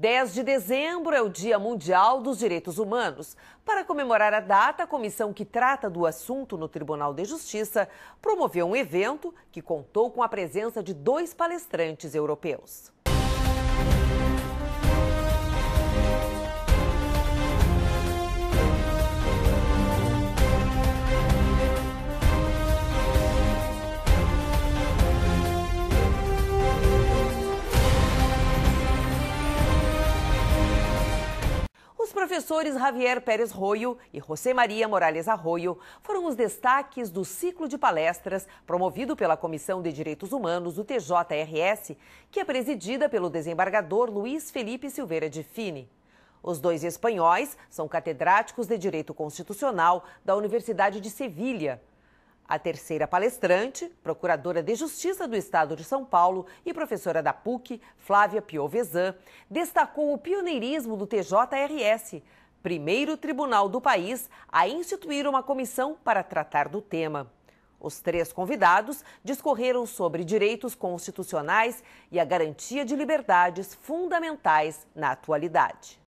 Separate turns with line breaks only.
10 de dezembro é o Dia Mundial dos Direitos Humanos. Para comemorar a data, a comissão que trata do assunto no Tribunal de Justiça promoveu um evento que contou com a presença de dois palestrantes europeus. Os professores Javier Pérez Royo e José Maria Morales Arroyo foram os destaques do ciclo de palestras promovido pela Comissão de Direitos Humanos do TJRS, que é presidida pelo desembargador Luiz Felipe Silveira de Fini. Os dois espanhóis são catedráticos de Direito Constitucional da Universidade de Sevilha. A terceira palestrante, procuradora de Justiça do Estado de São Paulo e professora da PUC, Flávia Piovesan, destacou o pioneirismo do TJRS, primeiro tribunal do país a instituir uma comissão para tratar do tema. Os três convidados discorreram sobre direitos constitucionais e a garantia de liberdades fundamentais na atualidade.